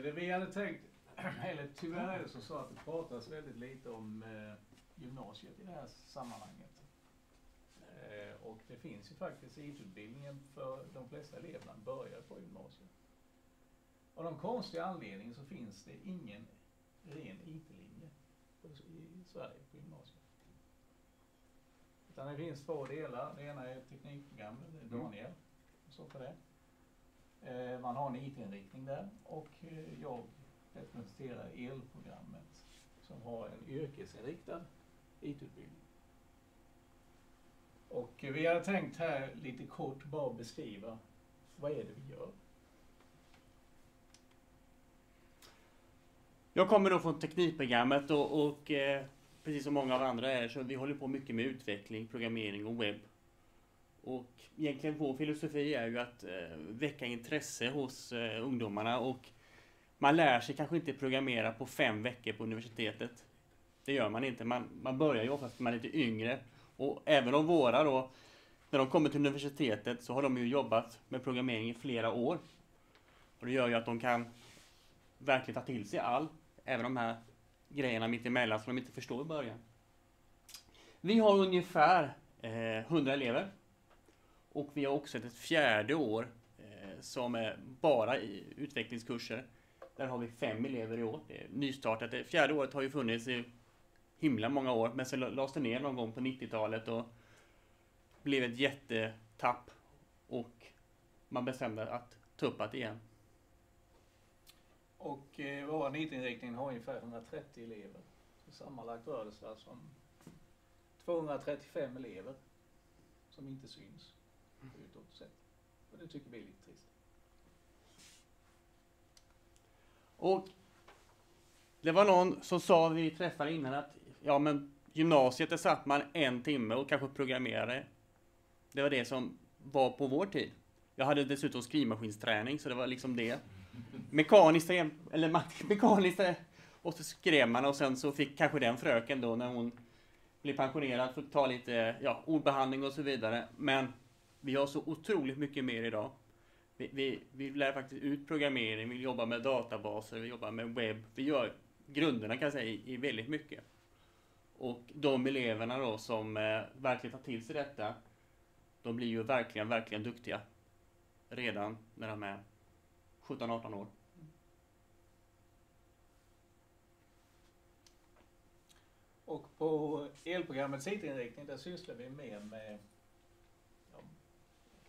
Det vi hade tänkt, eller tyvärr är det så att det pratas väldigt lite om eh, gymnasiet i det här sammanhanget. Eh, och det finns ju faktiskt IT-utbildningen för de flesta eleverna börjar på gymnasiet. Av någon konstig anledning så finns det ingen ren IT-linje i Sverige på gymnasiet. Utan det finns två delar. Det ena är teknikprogrammet, det är mm. Daniel som står för det. Eh, man har en IT-inriktning där och eh, jag representerar elprogrammet som har en yrkesinriktad IT-utbildning. Och vi har tänkt här lite kort bara beskriva vad är det vi gör. Jag kommer då från teknikprogrammet och, och eh, precis som många av andra är så vi håller på mycket med utveckling, programmering och webb. Och egentligen vår filosofi är ju att eh, väcka intresse hos eh, ungdomarna och man lär sig kanske inte programmera på fem veckor på universitetet. Det gör man inte. Man, man börjar ju oftast när man är lite yngre. Och även om våra då, när de kommer till universitetet så har de ju jobbat med programmering i flera år. Och det gör ju att de kan verkligen ta till sig all, även de här grejerna mitt emellan som de inte förstår i början. Vi har ungefär eh, 100 elever. Och vi har också ett fjärde år eh, som är bara i utvecklingskurser. Där har vi fem elever i år. Det är nystartat. Det fjärde året har ju funnits i himla många år, men sen lades det ner någon gång på 90-talet och blev ett jättetapp. Och man bestämde att ta upp det igen. Och eh, vår IT-inriktning har ungefär 130 elever. Så sammanlagt rör det sig alltså om 235 elever som inte syns utåt sett. Och det tycker vi är lite trist. Och det var någon som sa vi träffade innan att ja men gymnasiet där satt man en timme och kanske programmerade. Det var det som var på vår tid. Jag hade dessutom skrivmaskinsträning så det var liksom det. Mekaniskt, eller mekaniskt och så skrev man och sen så fick kanske den fröken då när hon blev pensionerad att ta lite ja, ordbehandling och så vidare. Men vi har så otroligt mycket mer idag. Vi, vi, vi lär faktiskt ut programmering, vi jobbar med databaser, vi jobbar med webb. Vi gör grunderna kan jag säga i, i väldigt mycket. Och de eleverna då som eh, verkligen tar till sig detta, de blir ju verkligen, verkligen duktiga redan när de är 17-18 år. Och på elprogrammets IT-inriktning där sysslar vi mer med,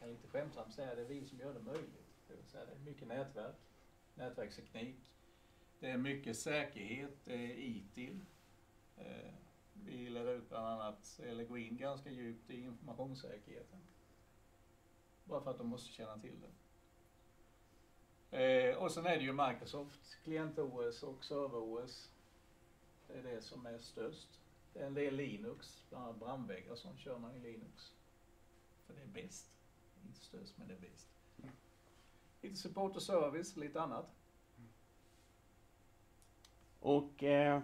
kan lite skämtsamt säga det är vi som gör det möjligt. Det vill säga det är mycket nätverk, nätverksteknik, det är mycket säkerhet, det är ITIL. Eh, vi lär ut bland annat, eller går in ganska djupt i informationssäkerheten. Bara för att de måste känna till det. Eh, och sen är det ju Microsoft klient-OS och server-OS. Det är det som är störst. Det är en del Linux, bland annat brandväggar som kör man i Linux. För det är bäst. Inte stöds men det är. Lite support och service, lite annat. Och eh,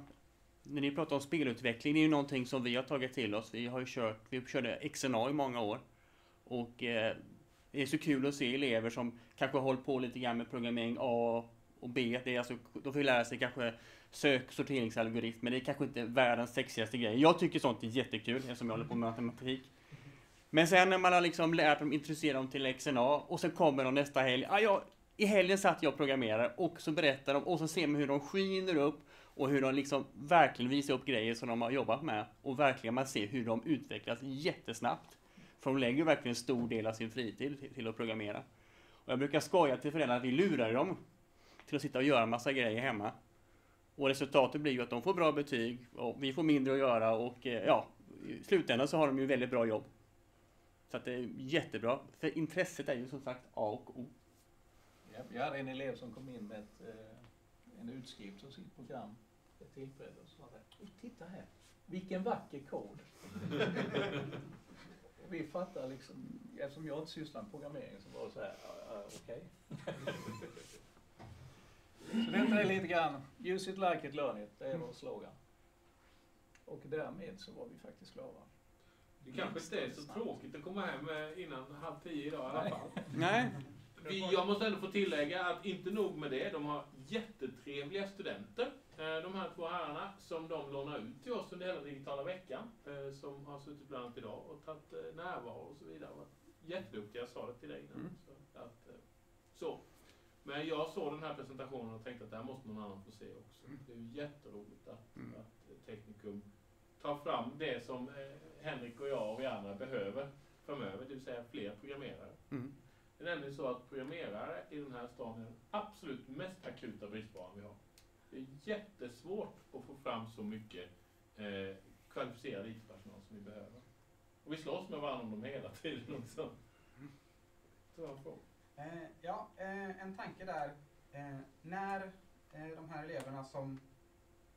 när ni pratar om spelutveckling, det är ju någonting som vi har tagit till oss. Vi har ju kört, vi körde XNA i många år. Och eh, det är så kul att se elever som kanske har hållit på lite grann med programmering A och B. Det är alltså, då får lära sig kanske sök sorteringsalgoritm, det är kanske inte världens sexigaste grej. Jag tycker sånt är jättekul eftersom jag håller på med matematik. Men sen när man har liksom lärt dem, introducerat dem till XNA och sen kommer de nästa helg. Ah, ja, I helgen satt jag och programmerade och så berättar de och så ser man hur de skiner upp och hur de liksom verkligen visar upp grejer som de har jobbat med och verkligen man ser hur de utvecklas jättesnabbt. För de lägger verkligen en stor del av sin fritid till, att programmera. Och jag brukar skoja till föräldrarna att vi lurar dem till att sitta och göra massa grejer hemma. Och resultatet blir ju att de får bra betyg och vi får mindre att göra och eh, ja, i slutändan så har de ju väldigt bra jobb. Så att det är jättebra. För intresset är ju som sagt A och O. Jag hade en elev som kom in med ett, eh, en utskrift av sitt program. Ett tillfälle och sa titta här, vilken vacker kod. vi fattar liksom, eftersom jag inte sysslar med programmering så var det så här, okej. Okay. så detta är lite grann, use it like it, learn it, det är vår slogan. Och därmed så var vi faktiskt klara. Det kanske inte är så tråkigt att komma hem innan halv tio idag i alla fall. Nej. vi, jag måste ändå få tillägga att inte nog med det, de har jättetrevliga studenter. Eh, de här två herrarna som de lånar ut till oss under hela digitala veckan. eh, Som har suttit bland annat idag och tagit eh, närvaro och så vidare. Jätteduktiga, jag sa det till dig innan. Mm. Så, att, eh, så. Men jag såg den här presentationen och tänkte att det här måste någon annan få se också. Det är ju jätteroligt att, Mm. att eh, Tar fram det som eh, Henrik och jag och vi andra behöver framöver, det vill säga fler programmerare. Mm. Det är nämligen så att programmerare i den här staden är den absolut mest akuta bristvaran vi har. Det är jättesvårt att få fram så mycket eh, kvalificerad IT-personal som vi behöver. Och vi slåss med varandra om dem hela tiden också. Så jag får. Eh, ja, eh, en tanke där. Eh, när eh, de här eleverna som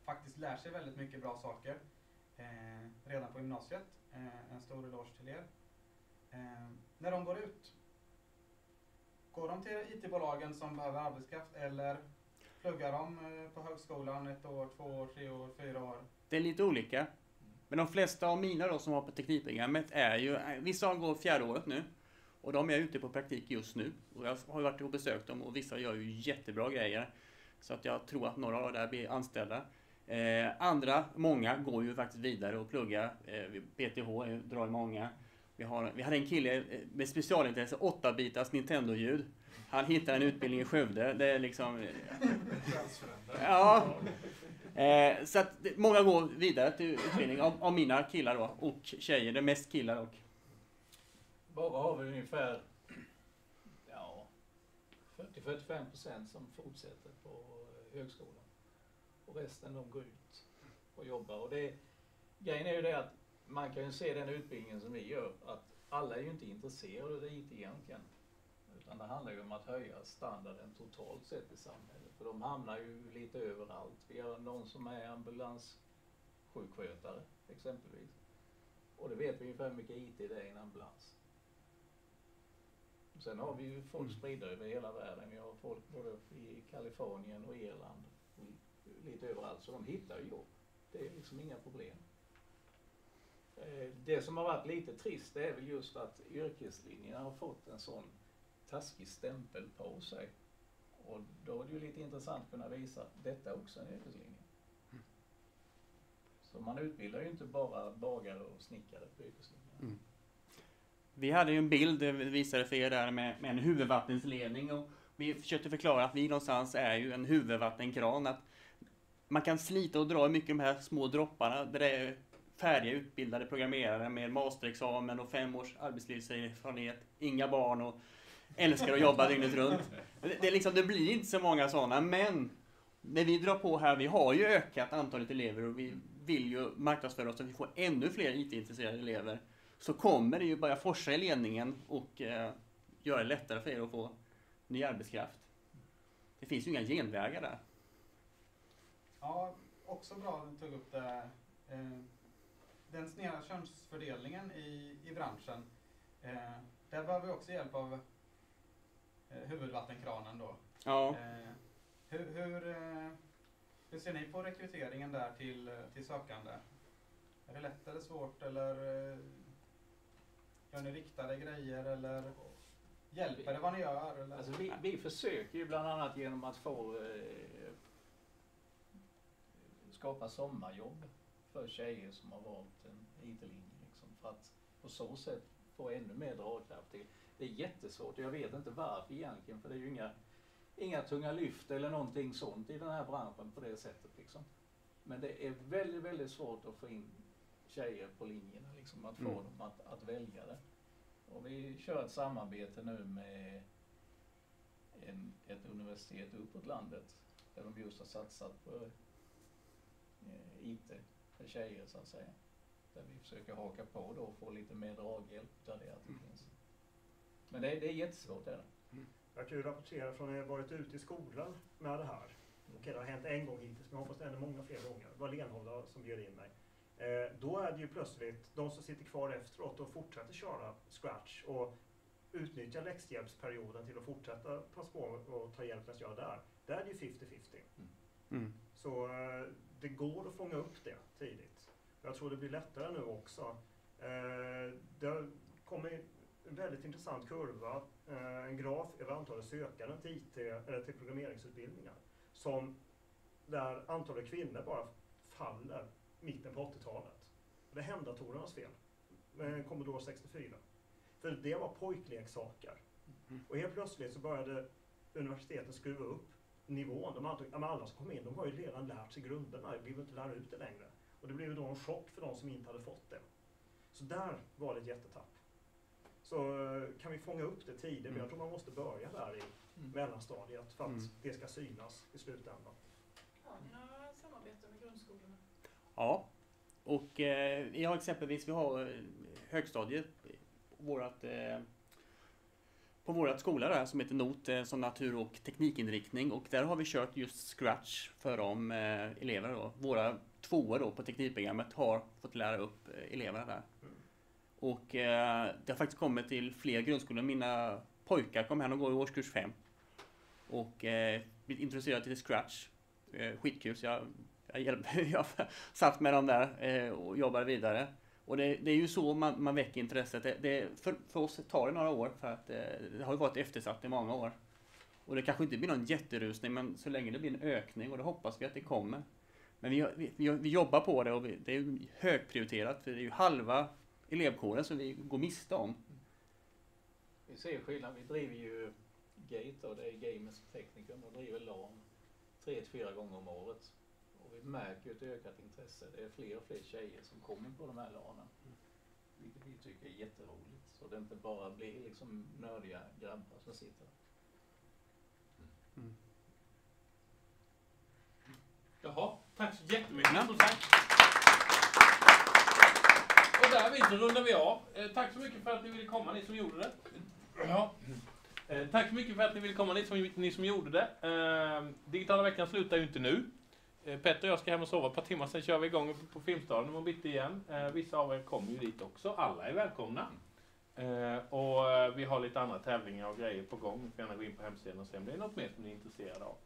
faktiskt lär sig väldigt mycket bra saker eh, redan på gymnasiet, eh, en stor eloge till er. Eh, när de går ut, går de till IT-bolagen som behöver arbetskraft eller pluggar de eh, på högskolan ett år, två år, tre år, fyra år? Det är lite olika. Men de flesta av mina då som var på teknikprogrammet är ju, eh, vissa går fjärde året nu. Och de är ute på praktik just nu. Och jag har varit och besökt dem och vissa gör ju jättebra grejer. Så att jag tror att några av där blir anställda. Eh, andra, många, går ju faktiskt vidare och pluggar. Eh, är- drar många. Vi, har, vi hade en kille eh, med specialintresse, 8-bitars Nintendo-ljud. Han hittade en utbildning i Skövde. Det är liksom... eh, Ja, Eh, så att många går vidare till utbildning av, av mina killar då, och tjejer. Det är mest killar dock. Bara har vi ungefär ja, 40-45 procent som fortsätter på eh, högskolan. Och resten de går ut och jobbar. Och det, grejen är ju det att man kan ju se den utbildningen som vi gör, att alla är ju inte intresserade av IT egentligen. Utan det handlar ju om att höja standarden totalt sett i samhället. För de hamnar ju lite överallt. Vi har någon som är ambulanssjukskötare exempelvis. Och det vet vi ungefär hur mycket IT det är i en ambulans. Sen har vi ju folk Mm. spridda över hela världen. Vi har folk både i Kalifornien och Irland lite överallt. Så de hittar ju jobb. Det är liksom inga problem. Eh, Det som har varit lite trist det är väl just att yrkeslinjerna har fått en sån taskig stämpel på sig. Och då är det ju lite intressant att kunna visa att detta är också en yrkeslinje. Så man utbildar ju inte bara bagare och snickare på yrkeslinjerna. Mm. Vi hade ju en bild, det visade för er där, med, med en huvudvattensledning. Och vi försökte förklara att vi någonstans är ju en huvudvattenkran. Att man kan slita och dra i mycket de här små dropparna. Där det är färdiga utbildade programmerare med masterexamen och fem års arbetslivserfarenhet. Inga barn och älskar att jobba dygnet runt. Det, det, är liksom, det blir inte så många sådana, men när vi drar på här, vi har ju ökat antalet elever och vi vill ju marknadsföra oss så att vi får ännu fler IT-intresserade elever. Så kommer det ju börja forsa i ledningen och eh, göra det lättare för er att få ny arbetskraft. Det finns ju inga genvägar där. Ja, också bra att du tog upp det. Eh, den sneda könsfördelningen i, i branschen. Eh, där behöver vi också hjälp av eh, huvudvattenkranen då. Ja, hur, hur, hur ser ni på rekryteringen där till, till sökande? Är det lätt eller svårt eller gör ni riktade grejer eller hjälper det vad ni gör? Eller? Alltså vi, vi försöker ju bland annat genom att få eh, skapa sommarjobb för tjejer som har valt en IT-linje. Liksom, för att på så sätt få ännu mer dragkraft till. Det är jättesvårt och jag vet inte varför egentligen för det är ju inga, inga tunga lyft eller någonting sånt i den här branschen på det sättet. Liksom. Men det är väldigt, väldigt svårt att få in tjejer på linjerna, liksom, att få Mm. dem att, att välja det. Och vi kör ett samarbete nu med en, ett universitet uppåt landet där de just har satsat på för tjejer så att säga. Där vi försöker haka på då och få lite mer draghjälp där det att det finns. Men det, är- det är jättesvårt är det. Jag kan ju rapportera från när jag varit ute i skolan med det här. Okej, det har hänt en gång hittills, men jag hoppas det händer många fler gånger. Det var Lenholda som bjöd in mig. Eh, då är det ju plötsligt de som sitter kvar efteråt och fortsätter köra Scratch och utnyttja läxhjälpsperioden till att fortsätta passa på och ta hjälp medan jag är där. Där är det ju 50-50. mm. Så eh, det går att fånga upp det tidigt. Jag tror det blir lättare nu också. Eh, det kommer en väldigt intressant kurva, eh, en graf över antalet sökande till, IT, eller till programmeringsutbildningar. Som, där antalet kvinnor bara faller mitten på 80-talet. Det är hemdatorernas fel. Commodore 64. För det var pojkleksaker. Mm. Och helt plötsligt så började universiteten skruva upp nivån. De antog, ja, alla som kom in, de har ju redan lärt sig grunderna. Vi behöver inte lära ut det längre. Och det blev ju då en chock för de som inte hade fått det. Så där var det ett jättetapp. Så eh, kan vi fånga upp det tidigt, men jag tror man måste börja där i Mm. mellanstadiet för att Mm. det ska synas i slutändan. Har ni några samarbeten med grundskolorna? Ja, och eh, vi har exempelvis vi har eh, högstadiet på vårat, eh, på vårat skola där som heter NOT eh, som natur och teknikinriktning och där har vi kört just Scratch för de eh, eleverna då. Våra tvåor då på teknikprogrammet har fått lära upp eh, eleverna där. Mm. Och eh, det har faktiskt kommit till fler grundskolor. Mina pojkar kom hem och går i årskurs 5 och eh, blivit introducerade till Scratch. Eh, skitkul så jag jag, hjälp, jag satt med dem där eh, och jobbade vidare. Och det, det är ju så man, man väcker intresset. Det, det, för, för oss tar det några år för att eh, det har ju varit eftersatt i många år. Och det kanske inte blir någon jätterusning men så länge det blir en ökning och det hoppas vi att det kommer. Men vi, vi, vi, jobbar på det och vi, det är ju högprioriterat för det är ju halva elevkåren som vi går miste om. Vi ser skillnad. Vi driver ju Gate och det är Gamers Technicum och driver LAN tre till fyra gånger om året. Vi märker ett ökat intresse. Det är fler och fler tjejer som kommer på de här LANen. Vilket vi tycker är jätteroligt. Så det inte bara blir liksom nördiga grabbar som sitter. Mm. Jaha, tack så jättemycket. Ja. Och därvid så rundar vi av. Eh, tack så mycket för att ni ville komma, ni som gjorde det. Ja. Eh, tack så mycket för att ni ville komma, ni som, ni som gjorde det. Eh, digitala veckan slutar ju inte nu. Eh, Petter och jag ska hem och sova ett par timmar, sen kör vi igång på Filmstaden imorgon bitti igen. Eh, vissa av er kommer ju dit också, alla är välkomna. Eh, och vi har lite andra tävlingar och grejer på gång. Ni får gärna gå in på hemsidan och se om det är något mer som ni är intresserade av.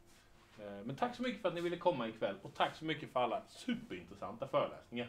Men tack så mycket för att ni ville komma ikväll och tack så mycket för alla superintressanta föreläsningar.